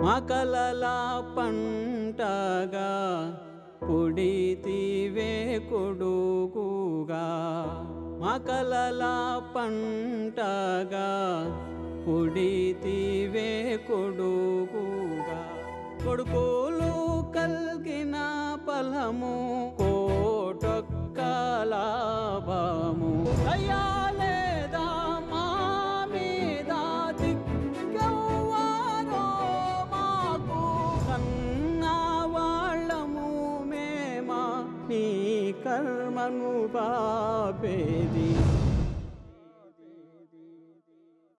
మకలల పంటగా పొడితివే కొడుకుగా. మకలల పంటగా పొడితివే కొడుకుగా. కొడుకులు కల్గిన ఫలము కోటొక్క లాభము నీ కర్మను పాపేది